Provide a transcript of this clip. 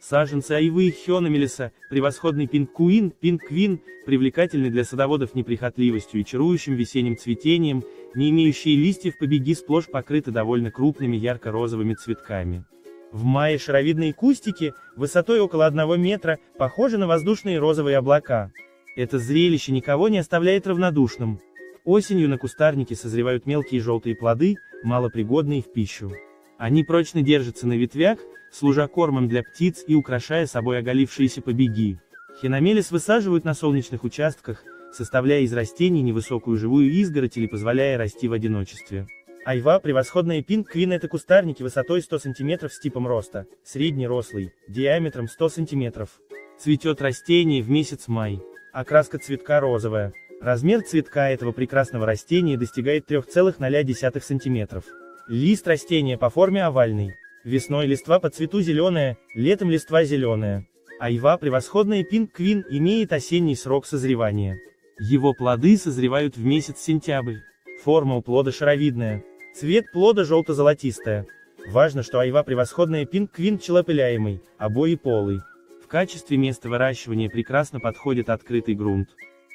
Саженцы айвы хёномелиса, превосходный пинг-куин, пинг-квин, привлекательный для садоводов неприхотливостью и чарующим весенним цветением, не имеющие листьев побеги сплошь покрыты довольно крупными ярко-розовыми цветками. В мае шаровидные кустики, высотой около одного метра, похожи на воздушные розовые облака. Это зрелище никого не оставляет равнодушным. Осенью на кустарнике созревают мелкие желтые плоды, малопригодные в пищу. Они прочно держатся на ветвях, служа кормом для птиц и украшая собой оголившиеся побеги. Хиномелис высаживают на солнечных участках, составляя из растений невысокую живую изгородь или позволяя расти в одиночестве. Айва, превосходная пинг-квин это кустарники высотой 100 см с типом роста, средний рослый, диаметром 100 см. Цветет растение в месяц май. Окраска цветка розовая. Размер цветка этого прекрасного растения достигает 3,0 см. Лист растения по форме овальный. Весной листва по цвету зеленая, летом листва зеленая. Айва превосходная пинг-квин имеет осенний срок созревания. Его плоды созревают в месяц сентябрь. Форма у плода шаровидная. Цвет плода желто-золотистая. Важно, что айва превосходная пинг-квин пчелопыляемый, обои полый. В качестве места выращивания прекрасно подходит открытый грунт.